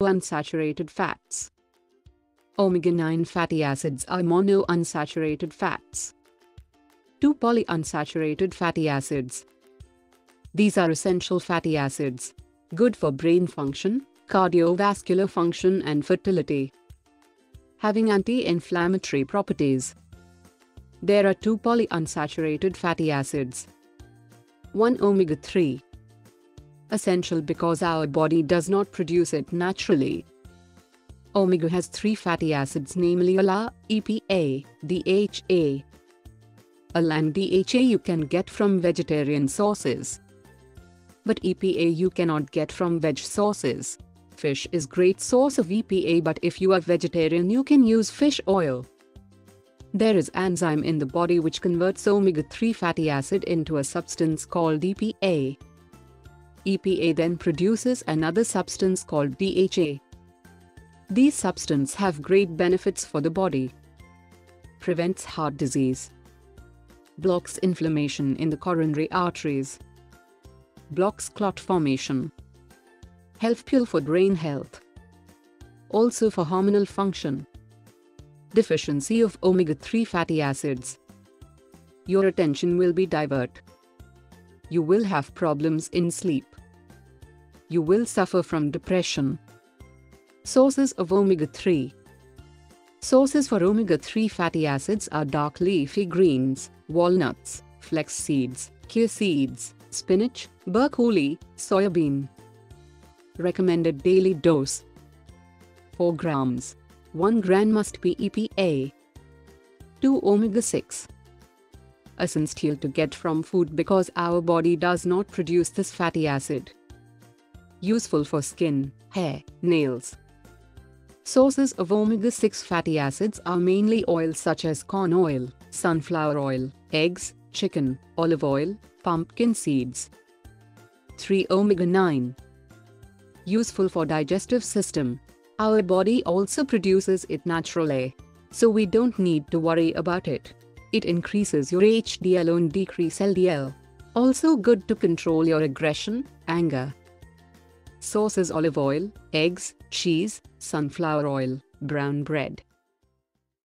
Unsaturated fats. Omega 9 fatty acids are monounsaturated fats. 2 polyunsaturated fatty acids. These are essential fatty acids, good for brain function, cardiovascular function, and fertility. Having anti inflammatory properties. There are two polyunsaturated fatty acids. 1 omega 3 essential because our body does not produce it naturally. Omega has three fatty acids namely ALA, EPA, DHA. ALA and DHA you can get from vegetarian sources. But EPA you cannot get from veg sources. Fish is great source of EPA but if you are vegetarian you can use fish oil. There is enzyme in the body which converts omega-3 fatty acid into a substance called EPA. EPA then produces another substance called DHA. These substances have great benefits for the body. Prevents heart disease. Blocks inflammation in the coronary arteries. Blocks clot formation. Helpful for brain health. Also for hormonal function. Deficiency of omega-3 fatty acids. Your attention will be divert. You will have problems in sleep you will suffer from depression. Sources of omega 3 Sources for omega 3 fatty acids are dark leafy greens, walnuts, flax seeds, chia seeds, spinach, broccoli, soybean. Recommended daily dose 4 grams. 1 gram must be EPA. 2 omega 6 essential to get from food because our body does not produce this fatty acid useful for skin, hair, nails. Sources of omega-6 fatty acids are mainly oils such as corn oil, sunflower oil, eggs, chicken, olive oil, pumpkin seeds. 3. Omega-9 Useful for digestive system. Our body also produces it naturally. So we don't need to worry about it. It increases your HDL and decrease LDL. Also good to control your aggression, anger, Sources olive oil, eggs, cheese, sunflower oil, brown bread.